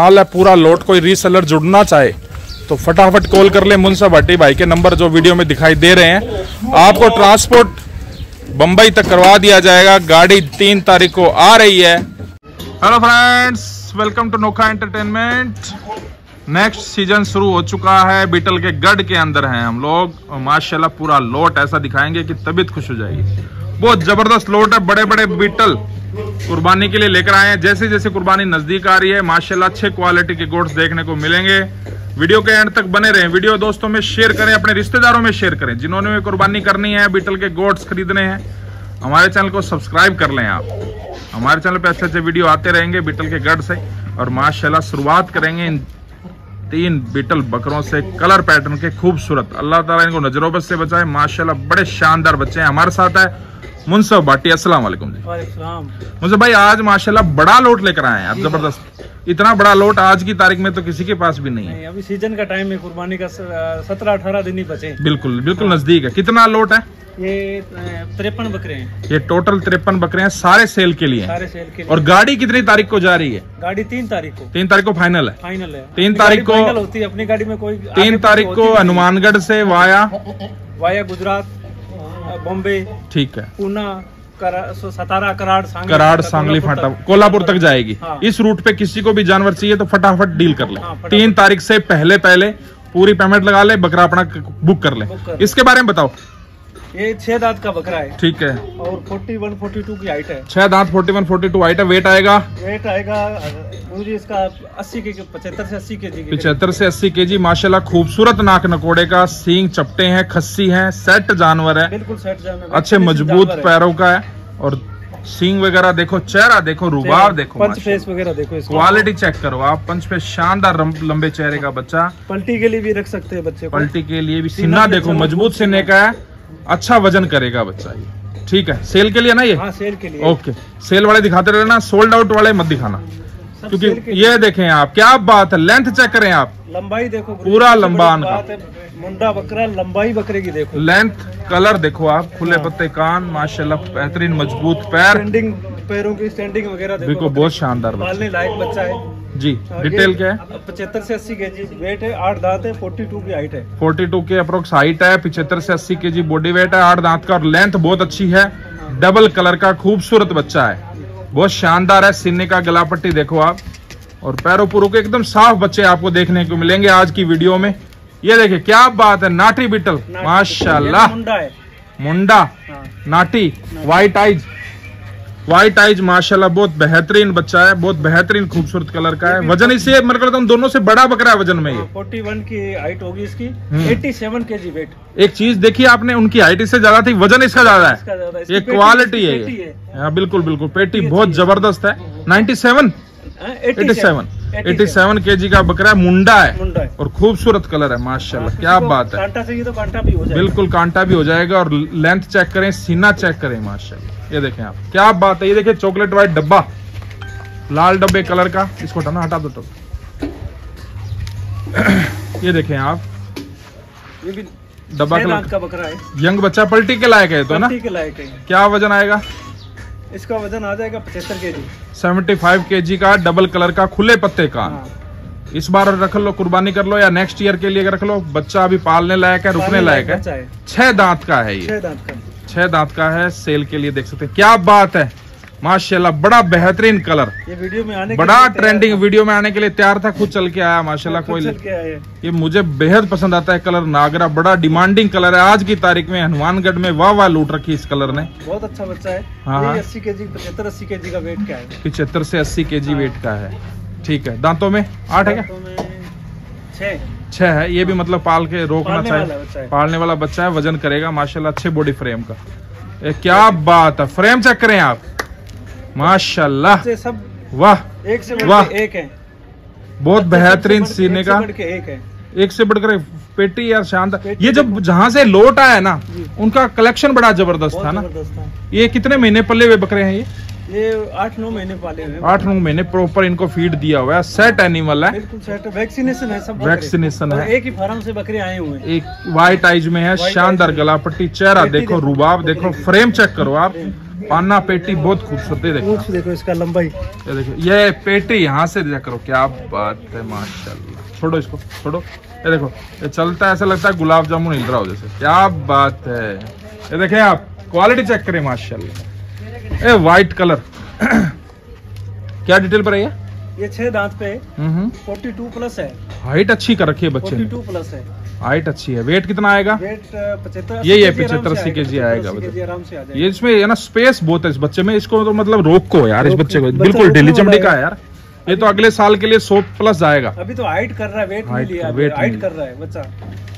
हाल है, पूरा लोट कोई रीसेलर जुड़ना चाहे तो फटाफट कॉल कर ले मुनसा भट्टी भाई के नंबर जो वीडियो में दिखाई दे रहे हैं। आपको ट्रांसपोर्ट बंबई तक करवा दिया जाएगा। गाड़ी तीन तारीख को आ रही है। Hello friends welcome to Nokha entertainment next season शुरू हो चुका है, बीटल के गढ़ के अंदर हैं हम लोग। माशाल्लाह पूरा लोट ऐसा दिखाएँगे कि तबीयत खुश हो जाएगी। बहुत ज़बरदस्त लोट है बड़े बड़े बीटल। कुर्बानी के लिए लेकर आए हैं। जैसे जैसे कुर्बानी नज़दीक आ रही है, माशाल्लाह अच्छे क्वालिटी के गोट्स देखने को मिलेंगे। वीडियो के एंड तक बने रहें। वीडियो दोस्तों में शेयर करें, अपने रिश्तेदारों में शेयर करें। जिन्होंने भी कुर्बानी करनी है, बीटल के गोड्स खरीदने हैं, हमारे चैनल को सब्सक्राइब कर लें आप। हमारे चैनल पे अच्छे अच्छे वीडियो आते रहेंगे बीटल के गढ़ से। और माशाल्लाह शुरुआत करेंगे इन तीन बीटल बकरों से कलर पैटर्न के खूबसूरत। अल्लाह ताला इनको नज़रों से बचाए। माशाल्लाह बड़े शानदार बच्चे हैं। हमारे साथ है मुनसब भाटी अस्सलाम वालेकुम जी। वालेकुम मुझे भाई आज माशाल्लाह बड़ा लोट लेकर आए हैं आप ज़बरदस्त। इतना बड़ा लोट आज की तारीख में तो किसी के पास भी नहीं है। अभी सीज़न का टाइम है कुर्बानी का सत्रह अठारह दिन ही बचे बिल्कुल बिल्कुल नज़दीक है। कितना लोट है? ये तिरपन बकरे हैं। ये टोटल तिरपन बकरे हैं सारे सेल के लिए सारे सेल के लिए। और गाड़ी कितनी तारीख को जा रही है? गाड़ी तीन तारीख को। तीन तारीख को फाइनल है। फाइनल है। तीन तारीख को- होती है अपनी गाड़ी में कोई तीन तारीख को हनुमानगढ़ से वाया वाया गुजरात। बॉम्बे ठीक है पूना करा, सतारा कराड़ सांगली कराड़ सांगली फाटा तक। कोल्हापुर तक जाएगी हाँ। इस रूट पे किसी को भी जानवर चाहिए तो फटाफट डील कर ले हाँ, तीन तारीख से पहले पहले पूरी पेमेंट लगा ले बकरा अपना बुक कर ले बुक कर ले। इसके बारे में बताओ ये छह दांत का बकरा है। ठीक है। और फोर्टी वन फोर्टी टू की हाइट है। छह दांत forty one forty two item weight आएगा? वेट आएगा मुझे इसका अस्सी के पचहत्तर से अस्सी के जी की पिछहत्तर से अस्सी केजी माशाल्लाह खूबसूरत नाक नकोड़े का सींग चपटे हैं खस्सी हैं सेट जानवर है। बिल्कुल सेट जाना अच्छे मज़बूत पैरों का है। और सींग वगैरह देखो चेहरा देखो रुबाब देखो पंच फेस वगैरह देखो इसका। क्वालिटी चेक करो आप। पंच फेस शानदार लंबे चेहरे का बच्चा। पलटी के लिए भी रख सकते हैं बच्चे को। पलटी के लिए भी सीना सीना देखो मज़बूत सीने। का है। अच्छा वज़न करेगा बच्चा ये। ठीक है सेल के लिए ना ये? हाँ सेल के लिए। ओके सेल वाले दिखाते रहना सोल्ड आउट वाले मत दिखाना। क्योंकि ये देखें आप क्या बात है लेंथ चेक करें आप। लंबाई देखो पूरा लंबा अनका। मुंडा बकरा लंबाई बकरे की देखो। लेंथ कलर देखो आप खुले पत्ते कान माशाल्लाह बेहतरीन मज़बूत पैर। स्टैंडिंग पैरों की स्टैंडिंग वगैरह देखो। बहुत शानदार लायक बच्चा है। जी डिटेल क्या है? पचहत्तर से अस्सी के जी वेट है आठ दांत है फोर्टी टू की हाइट है। 42 के अप्रोक्स हाइट है पिछहत्तर से 80 के जी बॉडी वेट है आठ दांत का और लेंथ बहुत अच्छी है। डबल कलर का खूबसूरत बच्चा है। बहुत शानदार है सीने का गला पट्टी देखो आप। और पैरों पुरों के एकदम साफ़ बच्चे आपको देखने को मिलेंगे आज की वीडियो में। ये देखिए क्या बात है नाटी बिटल माशाल्लाह। ये मुंडा मुंडा हाँ। नाटी वाइट आइज़ वाइट आइज़ माशाल्लाह बहुत बेहतरीन बच्चा है बहुत बेहतरीन खूबसूरत कलर का है। वज़न इसे मैं करता हूँ दोनों से बड़ा बकरा है वज़न में ये। फोर्टी वन की हाइट होगी इसकी। एट्टी सेवन के जी वेट एक चीज़ देखिए आपने उनकी हाइट इससे ज़्यादा थी वज़न इसका ज़्यादा है। ज़्यादा ये क्वालिटी है ये। हाँ। बिल्कुल बिल्कुल पेटी बहुत ज़बरदस्त है। 97 हाँ, 87 87 केजी का बकरा है मुंडा है मुंडा है। और खूबसूरत कलर है माशाल्लाह क्या बात है। कांटा चाहिए तो कांटा भी हो जाएगा। बिल्कुल कांटा भी हो जाएगा और लेंथ चेक करें सीना चेक करें माशाल्लाह। ये देखें आप क्या बात है ये देखिए चॉकलेट वाइट डब्बा। लाल डब्बे कलर का इसको हटाना हटा दो तो। ये देखें आप ये भी डब्बा का बकरा है। यंग बच्चा पलटी के लायक है तो ना? के लायक है। क्या वज़न आएगा? इसका वज़न आ जाएगा पचहत्तर के जी सेवेंटी फाइव के जी का डबल कलर का खुले पत्ते का। हाँ। इस बार रख लो कुर्बानी कर लो या नेक्स्ट ईयर के लिए रख लो। बच्चा अभी पालने लायक है रुकने लायक है। छह दांत का है ये। छह दांत का। छह दांत का है सेल के लिए देख सकते हैं। क्या बात है। माशाल्लाह बड़ा बेहतरीन कलर। ये वीडियो में आने बड़ा ट्रेंडिंग वीडियो में आने के लिए तैयार था खुद चल के आया माशाल्लाह कोई के ये मुझे बेहद पसंद आता है कलर नागरा बड़ा डिमांडिंग कलर है। आज की तारीख में हनुमानगढ़ में वाह वाह लूट रखी इस कलर ने। बहुत अच्छा बच्चा है। हाँ, हाँ। अस्सी के जी पचहत्तर अस्सी के जी का वेट क्या है। पिछहत्तर से अस्सी के जी वेट का है। ठीक है दांतों में आठ है क्या? छह है। ये भी मतलब पाल के रोकना चाहिए। पालने वाला बच्चा है वज़न करेगा माशाल्लाह अच्छे बॉडी फ्रेम का। क्या बात है फ्रेम चेक करें आप। माशाल्लाह। सब वाह एक से वाह। एक है। बहुत बेहतरीन सीने का। एक है। एक से बढ़कर पेटी यार शानदार। ये जब जहाँ से लोट आया ना उनका कलेक्शन बड़ा ज़बरदस्त था ना। ये कितने महीने पले हुए बकरे हैं ये? ये आठ नौ महीने पाले हुए। आठ नौ महीने प्रॉपर इनको फ़ीड दिया हुआ है। सेट एनिमल है। सेट वैक्सीनेशन है। सब वैक्सीनेशन है। एक ही फार्म से बकरे आए हुए हैं। एक वाइट आइज़ में है शानदार गला पट्टी चेहरा देखो, रुबाब देखो फ्रेम चेक करो आप। पाना पेटी बहुत खूबसूरत है देखो। देखो इसका लंबाई। ये देखो ये पेटी यहाँ से देखा करो क्या बात है माशाल्लाह। छोड़ो इसको छोड़ो। ये देखो ये चलता है ऐसा लगता है गुलाब जामुन हिल रहा हो जैसे। क्या बात है। ये देखें आप क्वालिटी चेक करें माशाल्लाह। ए वाइट कलर क्या डिटेल पर है ये? ये छह दांत पे हम्म। 42 प्लस है। हाइट अच्छी कर रखी है बच्चे ने। 42 प्लस है। हाइट अच्छी है। वेट कितना आएगा? वेट पचहत्तर ये- ये 75 kg आएगा केजी आराम से आ जाएगा। ये इसमें है ना स्पेस बहुत है इस बच्चे में। इसको तो मतलब रोको यार इस बच्चे को। बिल्कुल ढीली चमड़ी का है। है यार। ये तो अगले साल के लिए सौ प्लस जाएगा। अभी तो हाइट कर रहा है वेट लिया हाइट कर रहा है बच्चा।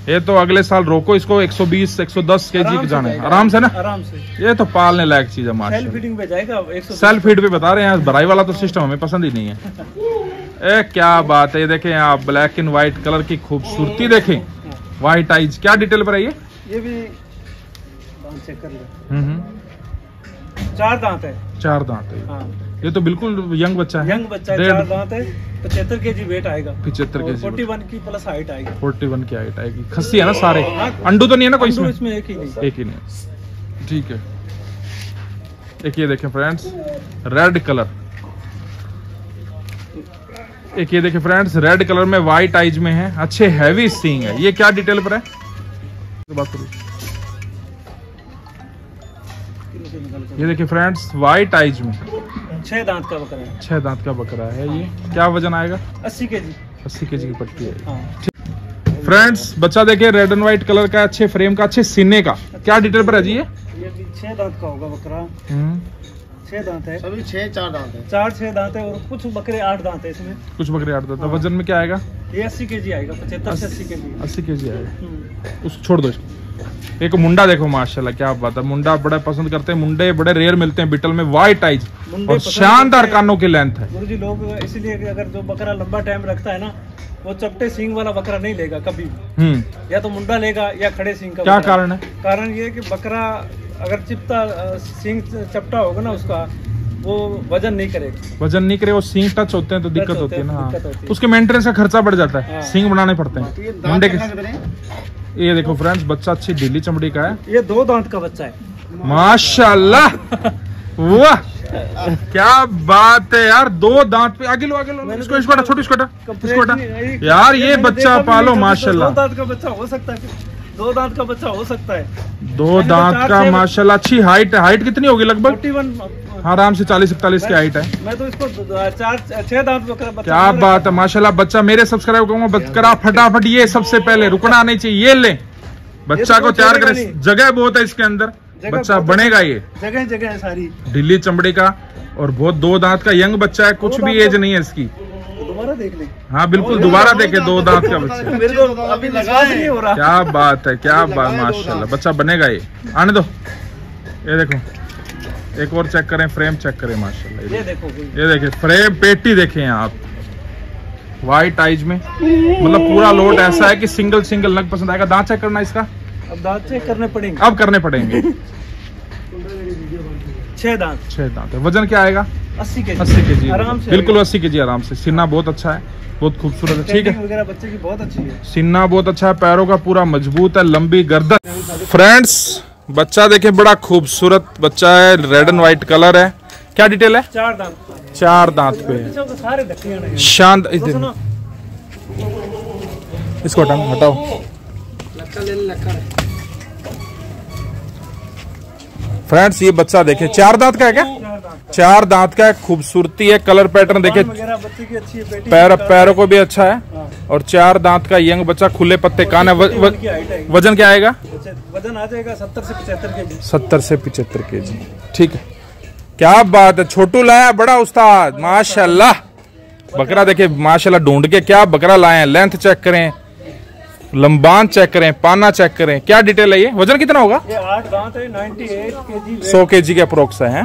ये तो अगले साल रोको इसको 120 110 केजी के जाने जाएगा। आराम से ना? आराम से। ये तो पालने लायक चीज़ है सेल्फ फीडिंग पे जाएगा सेल्फ फ़ीड पे बता रहे हैं भराई वाला तो सिस्टम हमें पसंद ही नहीं है। ए क्या बात है ये देखें आप ब्लैक एंड व्हाइट कलर की खूबसूरती देखें। व्हाइट आइज़ क्या डिटेल पर है ये? ये भी चेक कर ले। हम्म, हम्म, चार दांत है। चार दांत है। हाँ। ये तो बिल्कुल यंग बच्चा है। यंग बच्चा है चार दांत है। पचहत्तर के जी वेट आएगा 75 kg फोर्टी वन की प्लस हाइट आएगी। 41 की हाइट आएगी। खस्सी है ना सारे। हाँ। अंडू तो नहीं है ना कोई इसमें? इसमें एक ही नहीं। एक ही नहीं। ठीक है। एक ये देखें फ्रेंड्स रेड कलर एक ये देखें फ्रेंड्स रेड कलर में व्हाइट आइज़ में है। अच्छे हैवी सींग है। ये क्या डिटेल पर है? बात करो। ये देखिए फ्रेंड्स व्हाइट आइज़ में। छह दांत का बकरा है। छह दांत का बकरा है ये। क्या वज़न आएगा? अस्सी के जी। अस्सी के जी की पट्टी है। हाँ। फ्रेंड्स बच्चा देखिए रेड एंड व्हाइट कलर का अच्छे फ्रेम का अच्छे सीने का। क्या डिटेल पर है जी ये? ये छह दांत का होगा बकरा। हम्म, छह दांत है। सभी छह चार दांत है। चार छह दांत है और कुछ बकरे आठ दांत है इसमें। कुछ बकरे आठ दांत है। वज़न में क्या आएगा? ये अस्सी के जी आएगा पचहत्तर से अस्सी के जी। अस्सी के जी आएगा। हम्म। उस छोड़ दो इसको। एक मुंडा देखो माशाल्लाह क्या बात है। मुंडा बड़ा पसंद करते हैं। मुंडे बड़े रेयर मिलते हैं बिटल में। व्हाइट आइज़ और शानदार कानों की लेंथ है। गुरु जी लोग इसलिए अगर जो बकरा लंबा टाइम रखता है ना वो चपटे सींग वाला बकरा नहीं लेगा कभी हम्म। या तो मुंडा लेगा या खड़े सींग का क्या कारण है? कारण ये है कि बकरा अगर चिपता सींग चपटा होगा ना उसका वो वज़न नहीं करेगा। वज़न नहीं करेगा वो सींग टच होते हैं तो दिक्कत होती है ना दिक्कत होती हाँ। है। उसके मेंटेनेंस का खर्चा बढ़ जाता है हाँ। सींग बनाने पड़ते तो ये हैं दांत मुंडे के हैं? ये देखो फ्रेंड्स बच्चा अच्छी ढीली चमड़ी का है। ये दो दांत का बच्चा है। माशाल्लाह! वाह! क्या बात है यार दो दांत पे आगे लो आगे लो इसको इसको छोटू इसको इसको यार ये बच्चा पालो तो माशाल्लाह दो दांत का बच्चा हो सकता है। दो दांत का बच्चा हो सकता है। दो तो दांत का माशाल्लाह अच्छी हाइट है। हाइट कितनी होगी लगभग? फोर्टी वन आराम से चालीस इकतालीस की हाइट है। मैं तो इसको चार छह दांत क्या बात है माशाल्लाह बच्चा मेरे सब्सक्राइब करूँगा बकरा फटाफट ये सबसे पहले रुकना नहीं चाहिए ये ले। बच्चा तो को तैयार करे जगह बहुत है इसके अंदर। बच्चा बनेगा ये। जगह जगह है सारी। ढीली चमड़ी का और बहुत दो दांत का यंग बच्चा है कुछ भी एज नहीं है इसकी। तो दोबारा देख ले। हाँ बिल्कुल दोबारा देखे दो दांत का बच्चा। मेरे को अभी लगा नहीं हो रहा। क्या बात है क्या बात माशाल्लाह बच्चा बनेगा ये। आने दो। ये देखो एक और चेक करें फ्रेम चेक करें माशाल्लाह ये ये देखो। ये देखिए फ्रेम पेटी देखें आप। व्हाइट आइज़ में। मतलब पूरा लोट ऐसा है कि सिंगल सिंगल नग पसंद आएगा। दांत चेक करना इसका? अब दांत चेक करने पड़ेंगे। अब करने पड़ेंगे। छह दांत। छह दांत। वज़न क्या आएगा? अस्सी के अस्सी के जी आराम से बिल्कुल अस्सी के जी आराम से। सिन्ना बहुत अच्छा है बहुत खूबसूरत है ठीक है। वगैरह बच्चे की बहुत अच्छी है। सीना बहुत अच्छा है पैरों का पूरा मज़बूत है लंबी गर्दन। फ्रेंड्स बच्चा देखे बड़ा खूबसूरत बच्चा है रेड एंड व्हाइट कलर है। क्या डिटेल है? चार दांत। चार दांत पे। तो शांत तो इसको हटाओ हटाओ। फ्रेंड्स ये बच्चा देखे चार दांत का है क्या? चार दांत का खूबसूरती है कलर पैटर्न देखे अच्छी पैर पैरों को भी अच्छा है। हाँ। और चार दांत का यंग बच्चा खुले पत्ते कान है। वज़न क्या आएगा? वज़न आ जाएगा सत्तर से पचहत्तर के जी। सत्तर से पिछहत्तर के जी। ठीक है। क्या बात है छोटू लाया बड़ा उस्ताद माशाल्लाह। बकरा देखिए माशाल्लाह ढूंढ के क्या बकरा लाए हैं। लेंथ चेक करें लंबान चेक करें पाना चेक करें। क्या डिटेल है ये? वज़न कितना होगा? ये आठ दांत है 98 के जी। सौ के जी के अप्रोक्स है हैं?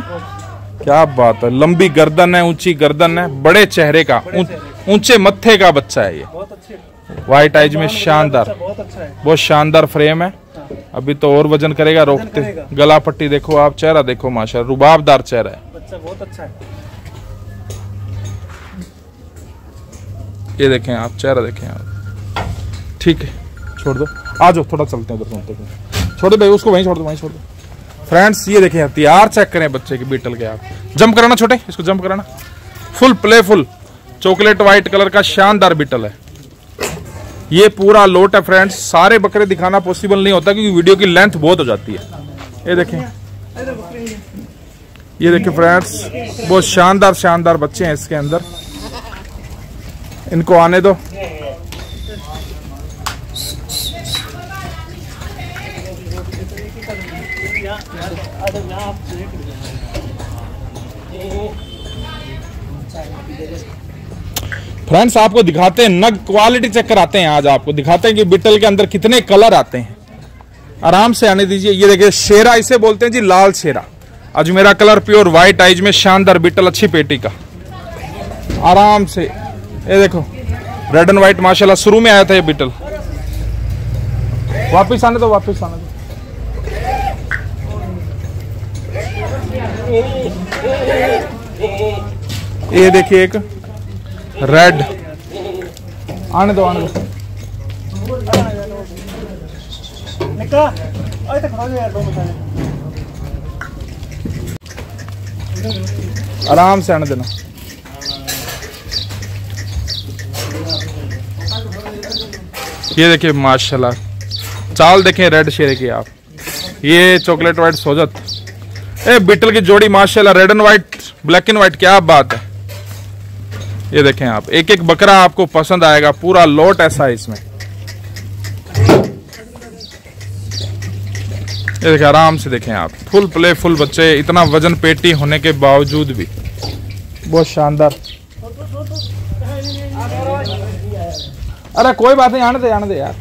क्या बात है? लंबी गर्दन है ऊँची गर्दन है बड़े चेहरे का ऊँचे मत्थे का बच्चा है ये। व्हाइट आइज़ में शानदार। बहुत अच्छा है। बहुत शानदार फ्रेम है। अभी तो और वज़न करेगा रोकते। गला पट्टी देखो आप चेहरा देखो माशा रुबाबदार चेहरा है। बच्चा बहुत अच्छा है। ये देखें आप चेहरा देखें आप। ठीक है छोड़ दो। आ जाओ थोड़ा चलते हैं उधर छोड़ दो भाई उसको वहीं छोड़ दो वहीं छोड़ दो। फ्रेंड्स, ये देखें, हथियार चेक करें बच्चे के बीटल के आप। जंप कराना छोटे, इसको जंप कराना। Full playful chocolate white colour का शानदार बीटल है। ये पूरा लोट है फ्रेंड्स सारे बकरे दिखाना पॉसिबल नहीं होता क्योंकि वीडियो की लेंथ बहुत हो जाती है। ये देखें। ये देखें फ्रेंड्स बहुत शानदार शानदार बच्चे हैं इसके अंदर। इनको आने दो। फ्रेंड्स, आपको दिखाते हैं, नग क्वालिटी चेक कराते हैं आज आपको। दिखाते हैं कि बिटल के अंदर कितने कलर आते हैं। आराम से आने दीजिए। ये देखिए, शेरा इसे बोलते हैं जी, लाल शेरा। आज मेरा कलर प्योर व्हाइट आइज़ में शानदार बिटल अच्छी पेटी का। आराम से। ये देखो रेड एंड व्हाइट माशाल्लाह, शुरू में आया था ये बिटल वापिस आने दो, वापिस आने ये देखिए एक रेड आने दो आने दो। मिनट। आराम से आने देना। ये देखिए माशाल्लाह। चाल देखें रेड शेरे की आप। ये चॉकलेट वाइट सोजत। ए, बिटल की जोड़ी, माशाल्लाह red and white black and white क्या बात है। ये देखें आप एक एक बकरा आपको पसंद आएगा, पूरा लोट ऐसा है इसमें। ये देखिए आराम से देखें आप फुल प्ले फुल बच्चे, इतना वज़न पेटी होने के बावजूद भी। बहुत शानदार। अरे, कोई बात नहीं, आने दे आने दे यार।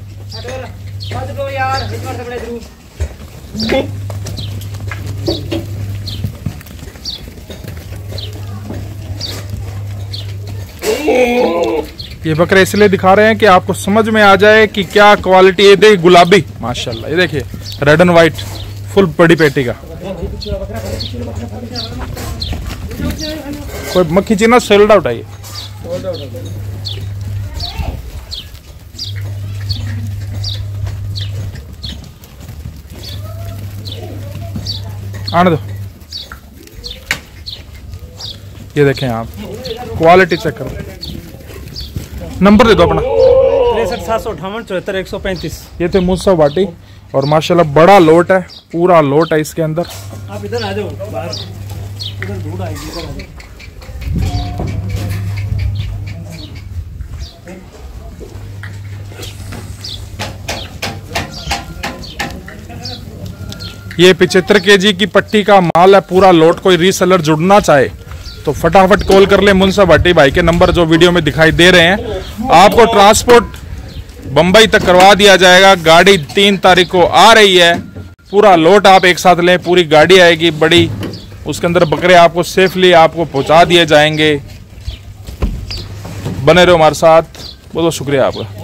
ये बकरे इसलिए दिखा रहे हैं कि आपको समझ में आ जाए कि क्या क्वालिटी ये देखिए, गुलाबी। माशाल्लाह, ये देखिए रेड एंड व्हाइट फुल बड़ी पेटी का। कोई मक्खी चीना सोल्ड आउट है आने दो। ये देखें आप। क्वालिटी चेक करो। नंबर दे दो अपना। तिरसठ सात सौ अठावन चौहत्तर एक सौ पैंतीस। ये थे मूसा बाटी और माशाल्लाह बड़ा लोट है पूरा लोट है इसके अंदर। आप इधर आ जाओ बाहर। इधर धूल आएगी इधर आ जाओ। ये पिछहत्तर के की पट्टी का माल है पूरा लोट कोई रीसेलर जुड़ना चाहे। तो फटाफट कॉल कर ले मुनसा भट्टी भाई के नंबर जो वीडियो में दिखाई दे रहे हैं। आपको ट्रांसपोर्ट बंबई तक करवा दिया जाएगा। गाड़ी तीन तारीख को आ रही है। पूरा लोट आप एक साथ लें, पूरी गाड़ी आएगी, बड़ी, उसके अंदर बकरे आपको सेफली आपको पहुँचा दिए जाएँगे। बने रहो हमारे साथ। बहुत बहुत शुक्रिया आपका।